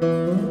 Música